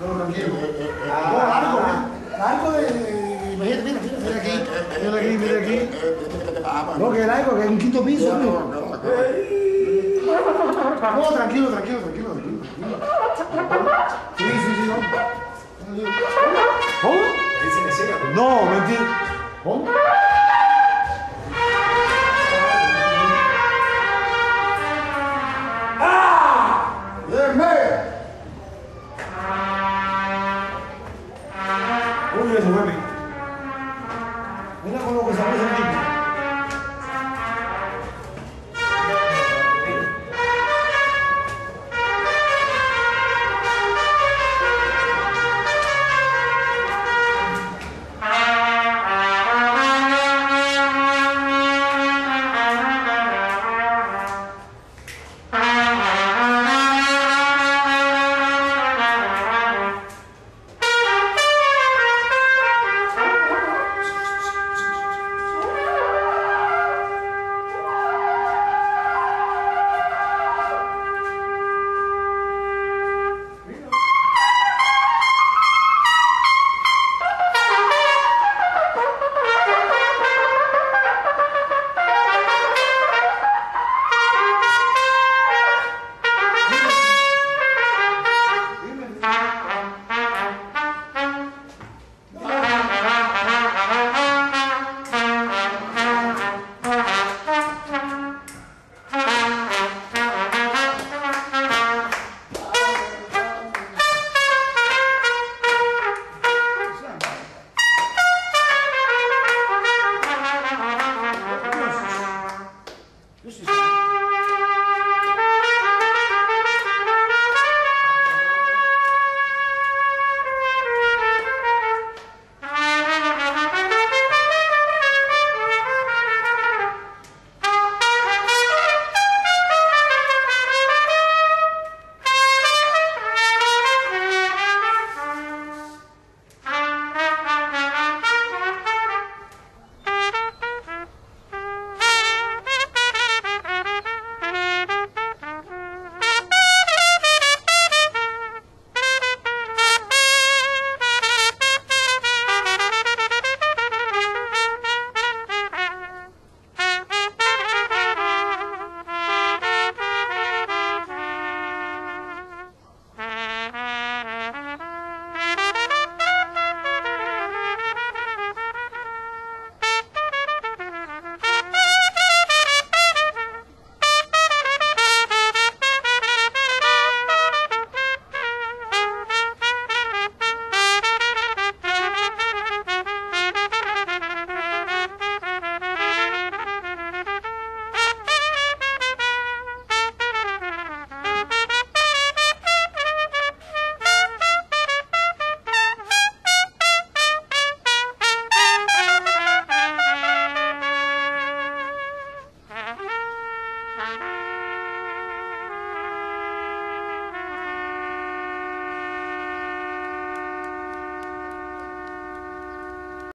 Ah, no, largo, ¿eh? largo de, de- imagínate, mira, mira, mira aquí, mira aquí, mira aquí. No, que largo, que es un quinto piso, ¿no? No, tranquilo, tranquilo, tranquilo, tranquilo. tranquilo. Sí, sí, sí, no. ¿Cómo? No, mentira. ¿Cómo?